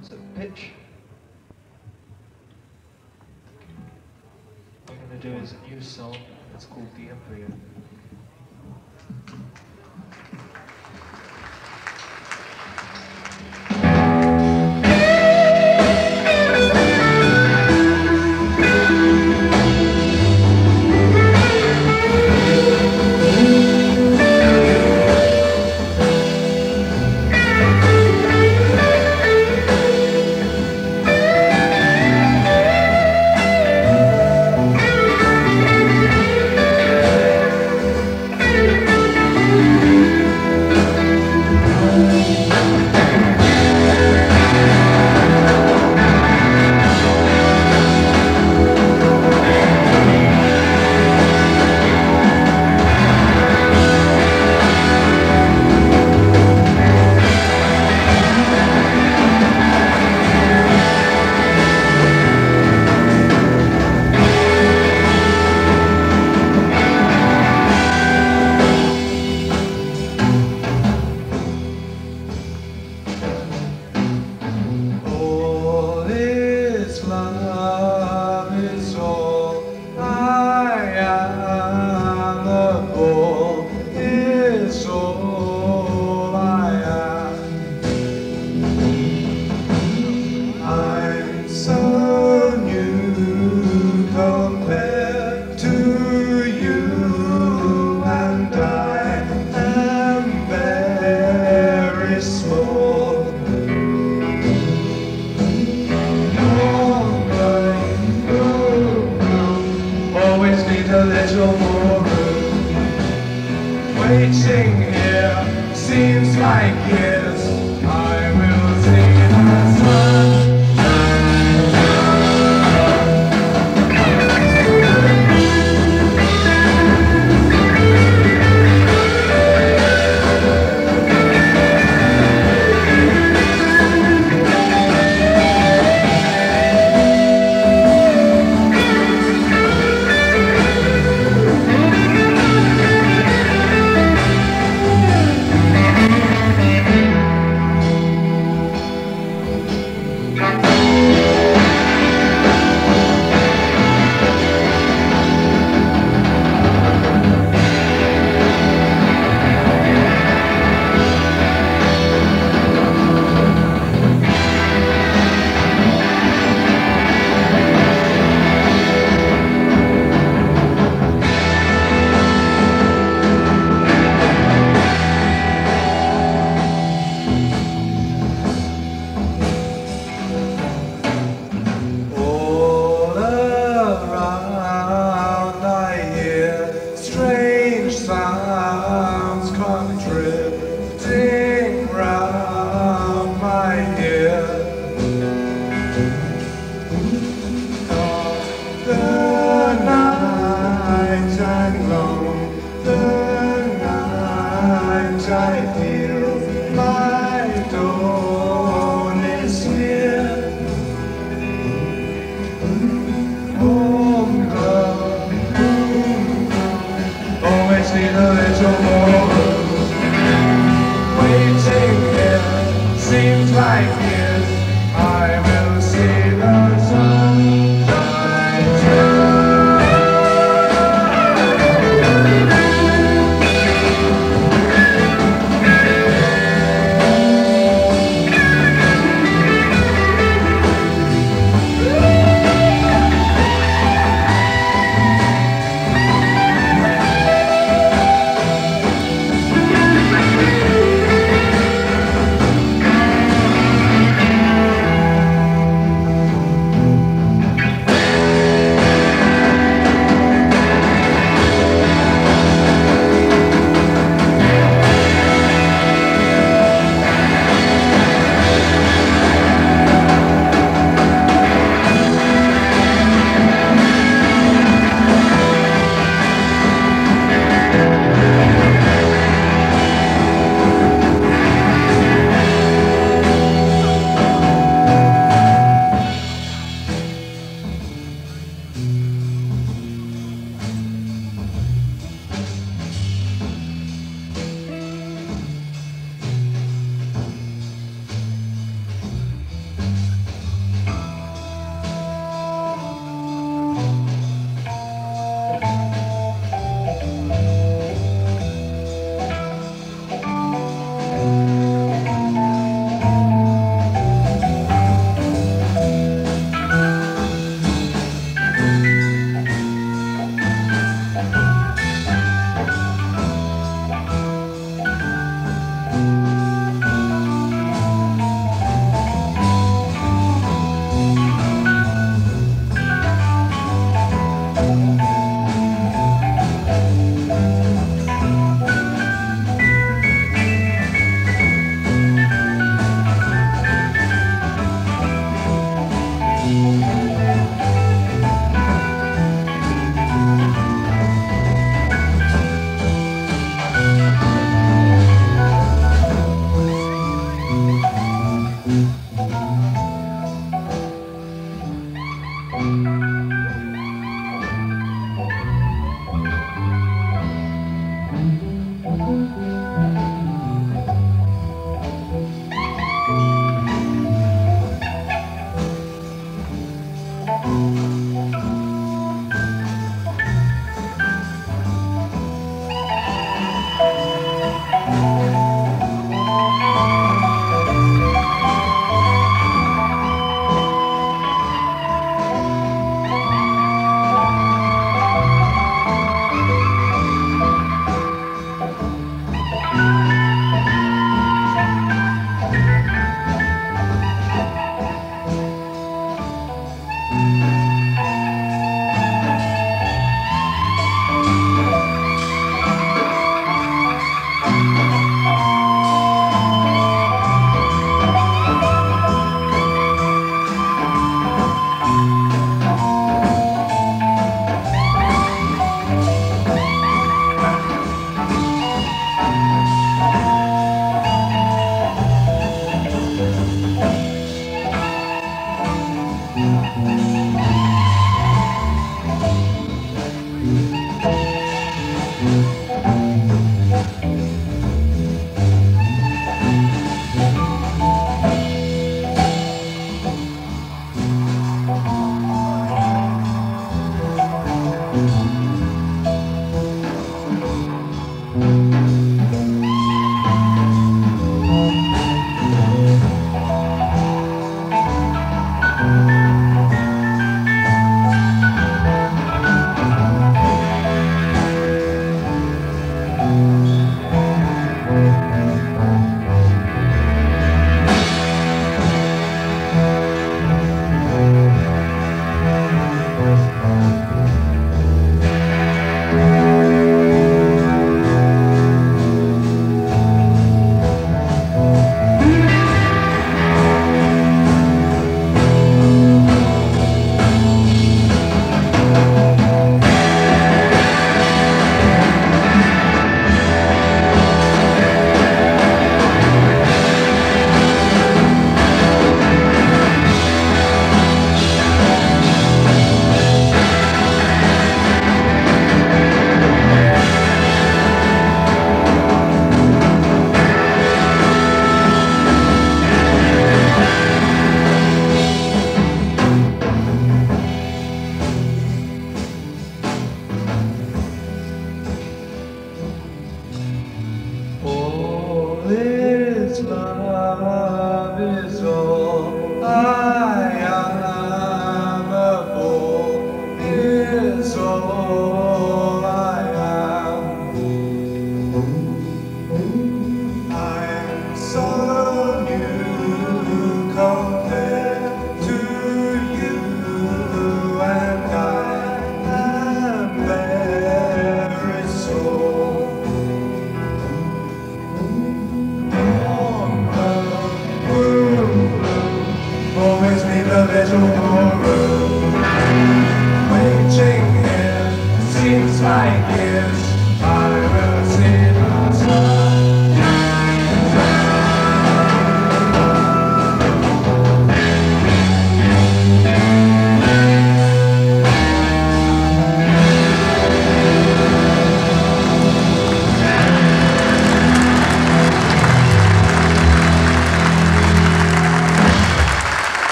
pounds of pitch. What I'm going to do is a new song, it's called The Embryo.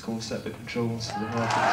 It's called Set the Controls to the Heart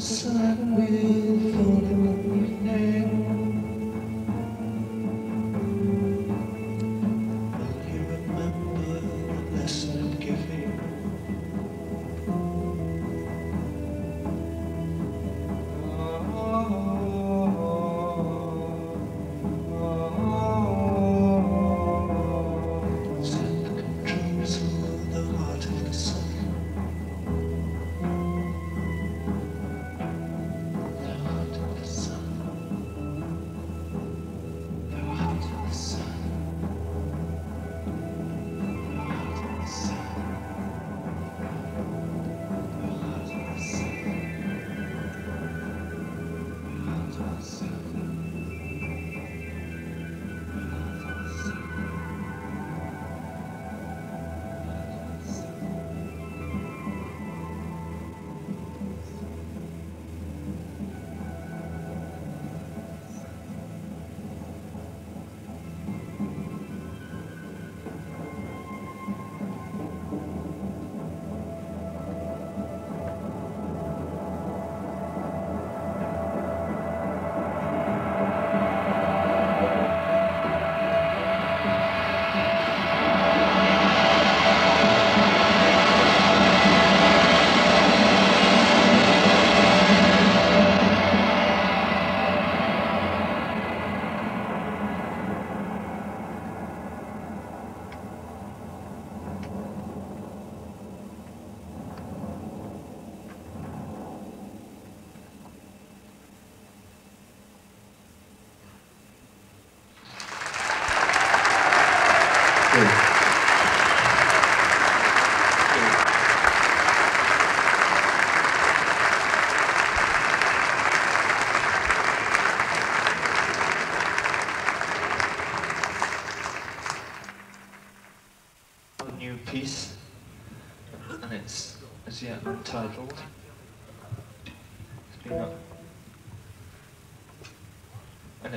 Sun will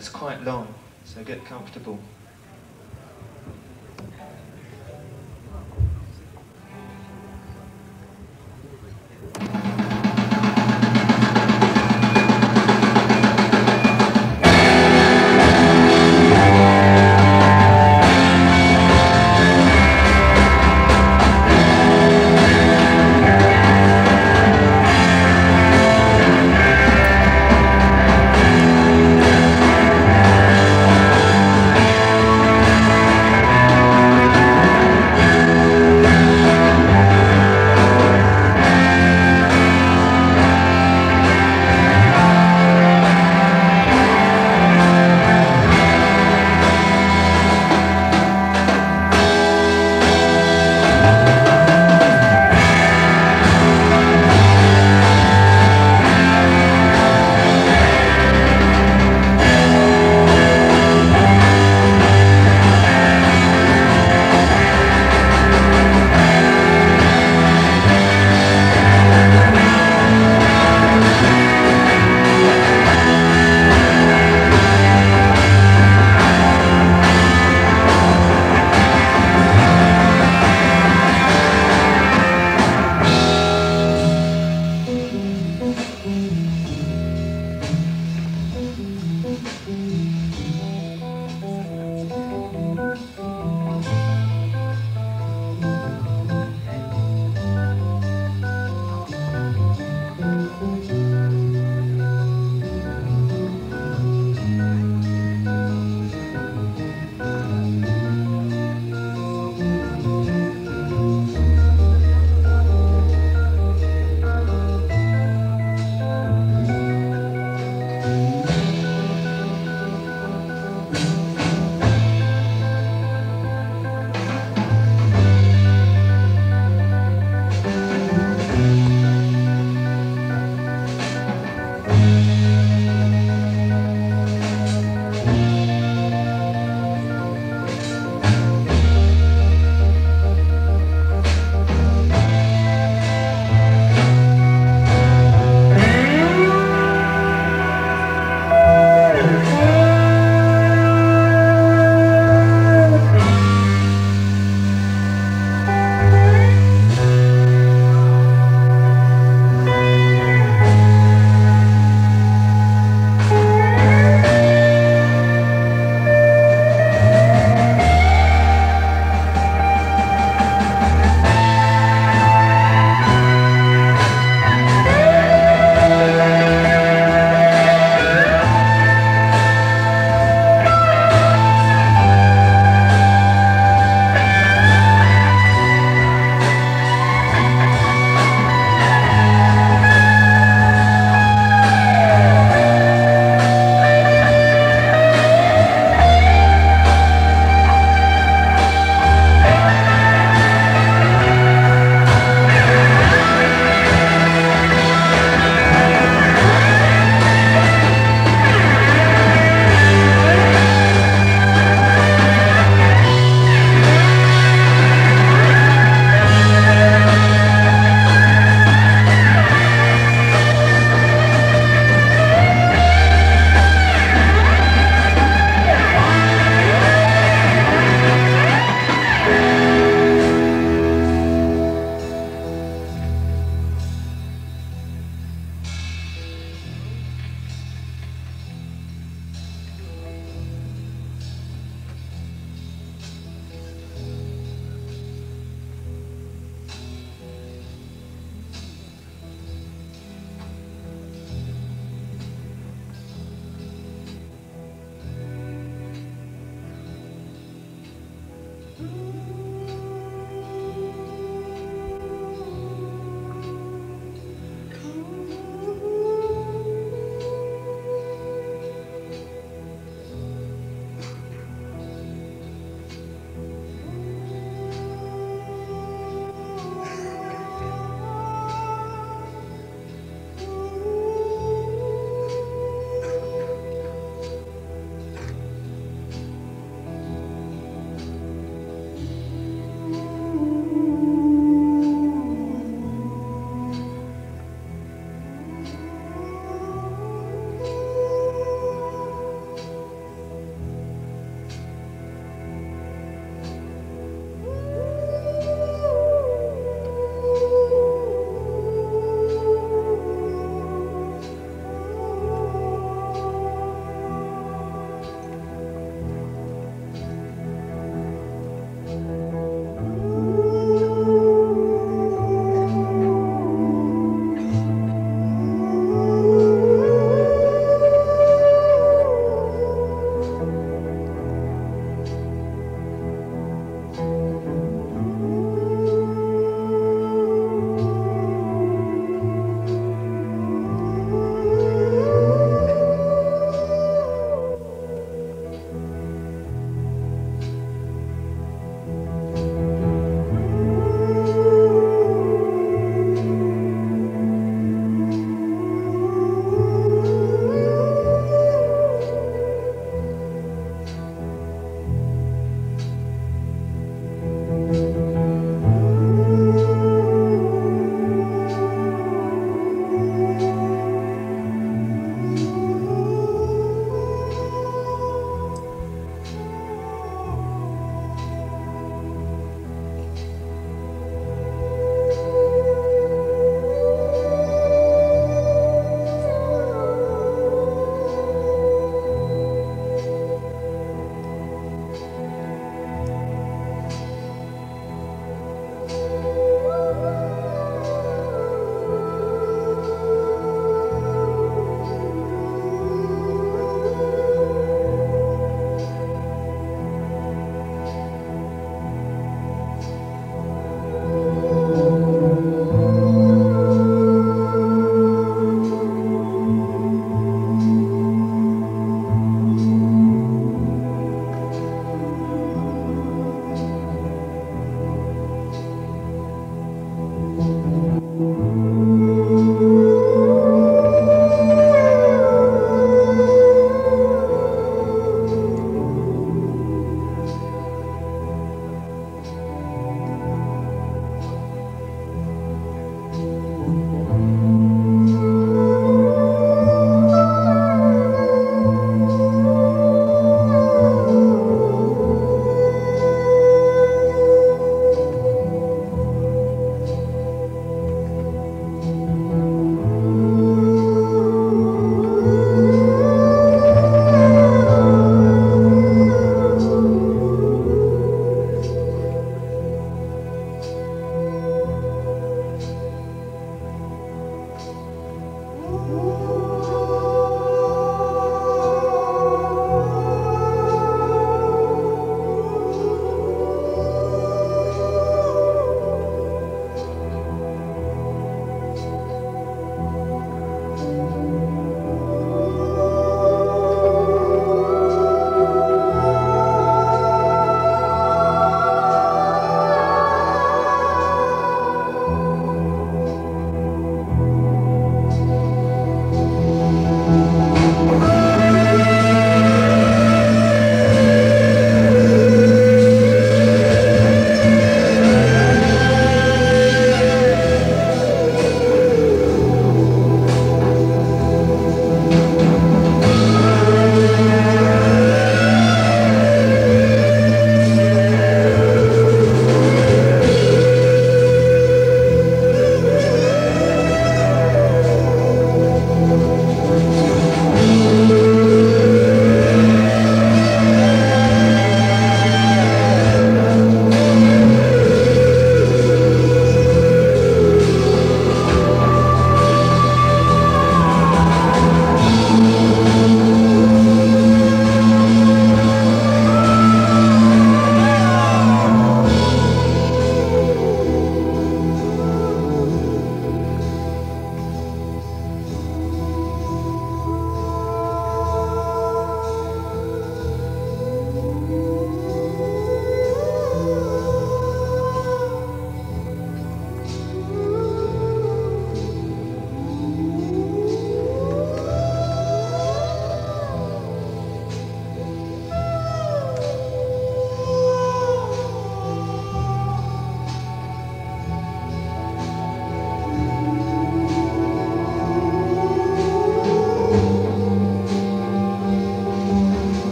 it's quite long, so get comfortable.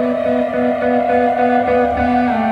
Thank you.